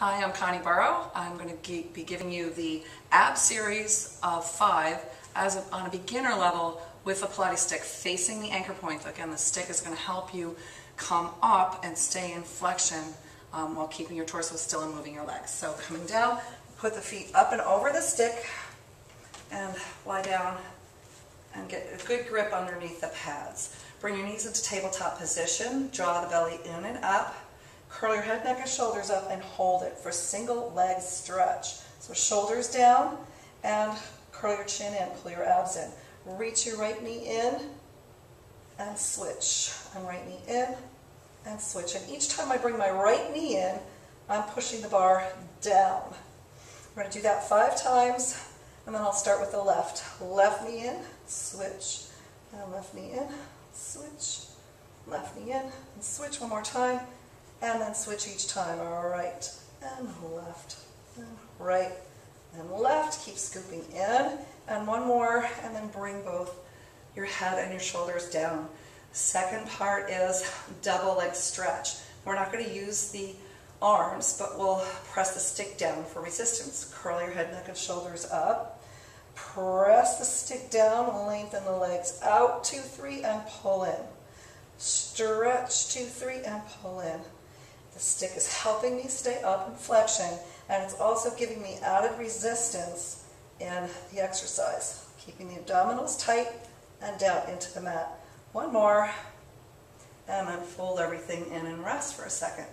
Hi, I'm Connie Borho. I'm going to be giving you the ab series of five as a, on a beginner level with a Pilates stick facing the anchor point. Again, the stick is going to help you come up and stay in flexion um, while keeping your torso still and moving your legs. So coming down, put the feet up and over the stick and lie down and get a good grip underneath the pads. Bring your knees into tabletop position, draw the belly in and up, curl your head, neck, and shoulders up and hold it for single leg stretch. So shoulders down and curl your chin in, pull your abs in. Reach your right knee in and switch. And right knee in and switch. And each time I bring my right knee in, I'm pushing the bar down. We're going to do that five times, and then I'll start with the left. Left knee in, switch, and left knee in, switch, left knee in, and switch one more time, and then switch each time. All right, and left, and right, and left. Keep scooping in, and one more, and then bring both your head and your shoulders down. Second part is double leg stretch. We're not going to use the arms, but we'll press the stick down for resistance. Curl your head, neck, and shoulders up. Press the stick down, lengthen the legs out, two, three, and pull in. Stretch, two, three, and pull in. The stick is helping me stay up in flexion, and it's also giving me added resistance in the exercise, keeping the abdominals tight and down into the mat. One more, and then fold everything in and rest for a second.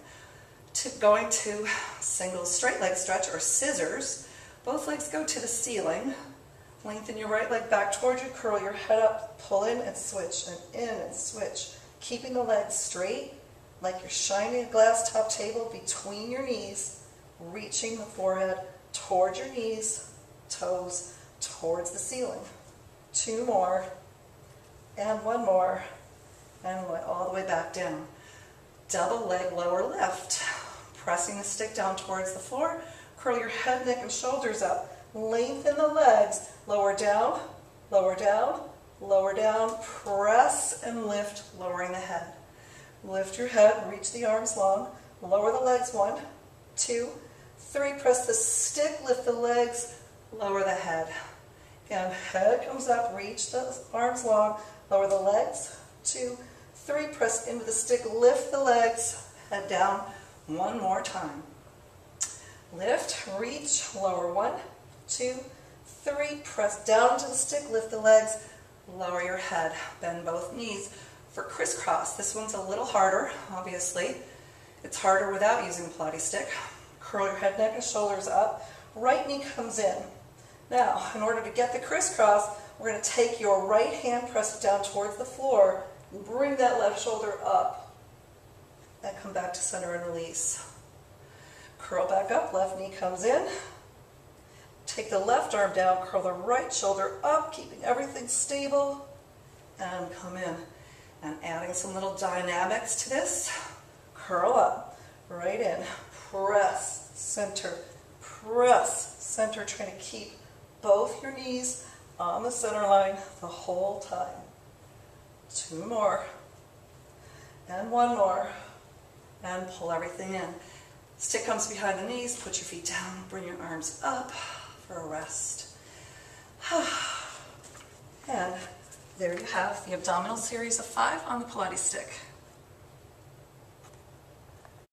To going to single straight leg stretch or scissors, both legs go to the ceiling. Lengthen your right leg back towards you, curl your head up, pull in and switch, and in and switch. Keeping the legs straight, like you're shining a glass top table between your knees, reaching the forehead towards your knees, toes towards the ceiling. Two more, and one more, and all the way back down. Double leg lower left, pressing the stick down towards the floor, curl your head, neck, and shoulders up. Lengthen the legs, lower down, lower down, lower down, press and lift, lowering the head. Lift your head, reach the arms long, lower the legs, one, two, three, press the stick, lift the legs, lower the head. And head comes up, reach the arms long, lower the legs, two, three, press into the stick, lift the legs, head down, one more time. Lift, reach, lower, one, two, three, press down to the stick, lift the legs, lower your head, bend both knees. For crisscross, this one's a little harder, obviously. It's harder without using a Pilates stick. Curl your head, neck, and shoulders up. Right knee comes in. Now, in order to get the crisscross, we're going to take your right hand, press it down towards the floor, bring that left shoulder up, and come back to center and release. Curl back up, left knee comes in. Take the left arm down, curl the right shoulder up, keeping everything stable, and come in. And adding some little dynamics to this, curl up, right in, press, center, press, center, trying to keep both your knees on the center line the whole time. Two more. And one more. And pull everything in. Stick comes behind the knees, put your feet down, bring your arms up for a rest. And there you have the abdominal series of five on the Pilates stick.